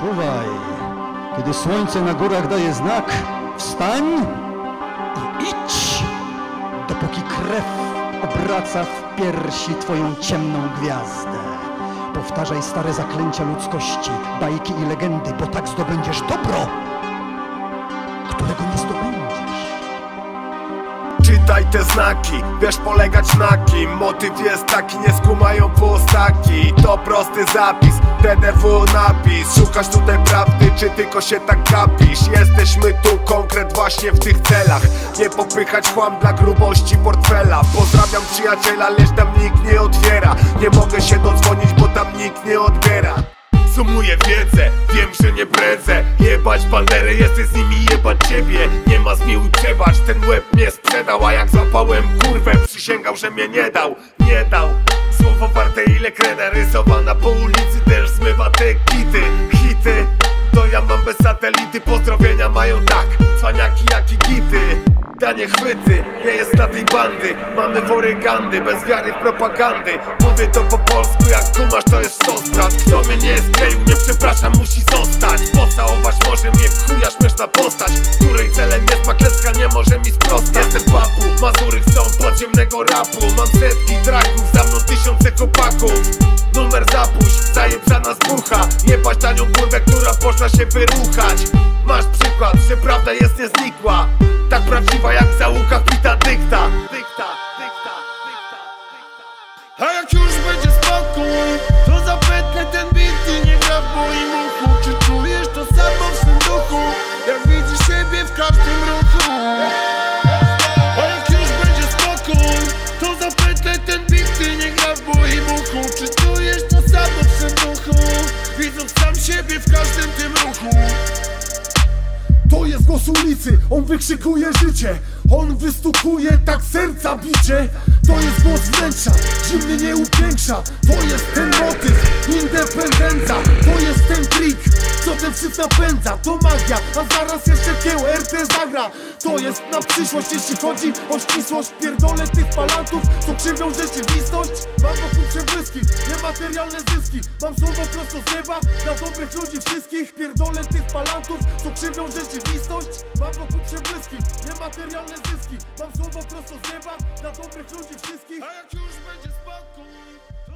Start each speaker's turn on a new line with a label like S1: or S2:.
S1: Czuwaj, kiedy słońce na górach daje znak, wstań i idź, dopóki krew obraca w piersi twoją ciemną gwiazdę. Powtarzaj stare zaklęcia ludzkości, bajki i legendy, bo tak zdobędziesz dobro, którego nie zdobędziesz.
S2: Czytaj te znaki, wiesz polegać na kim? Motyw jest taki, nie skumają pustaki. To prosty zapis, TDW napis. Szukasz tutaj prawdy, czy tylko się tak gapisz? Jesteśmy tu konkret właśnie w tych celach. Nie popychać chłam dla grubości portfela. Pozdrawiam przyjaciela, lecz tam nikt nie otwiera. Nie mogę się dodzwonić, bo tam nikt nie odbiera. Sumuję wiedzę, nie bredzę. Jebać bandery, jesteś z nimi, jebać ciebie. Nie ma zmiłuj przebacz, ten łeb mnie sprzedał A jak złapałem kurwę, przysięgał, że mnie nie dał. Nie dał. Słowo warte ile kreda rysowana. Po ulicy Też zmywa te kity, hity. To ja mam bez satelity, pozdrowienia mają tak. Cwaniaki jak i gity Danie chwyty, nie jest na tej bandy. Mamy wory gandy, bez wiary w propagandy. Mówię to po polsku, jak kumasz to jest sos brat Kto mnie nie skleił, nie przepraszam, musi zostać. Pocałować może mnie w chuja śmieszna postać Której celem jest makleska, nie może mi sprostać. Jestem papu, Mazury chcą podziemnego rapu. Mam setki traków, za mną tysiące chłopaków Numer zapuść, zajebana zbucha Jebać tanią poszła się wyruchać. Masz przykład, że prawda jest nieznikła Tak prawdziwa jak zaułka
S3: w każdym tym ruchu. To jest głos ulicy, on wykrzykuje życie. On wystukuje tak serca bicie. To jest głos wnętrza, zimny nie upiększa. To jest ten motyw, independencja To jest ten trik, co ten syf napędza. To magia, a zaraz jeszcze kieł RT zagra. To jest na przyszłość, jeśli chodzi o ścisłość. Pierdolę tych palantów, co krzywią rzeczywistość. Mam wokół przebłyski, niematerialne zyski. Mam słowo prosto z nieba, dla dobrych ludzi wszystkich. Pierdolę tych palantów, co krzywią rzeczywistość. Mam wokół przebłyski, niematerialne zyski. Mam słowo prosto z nieba, dla dobrych ludzi wszystkich. A jak już będzie spokój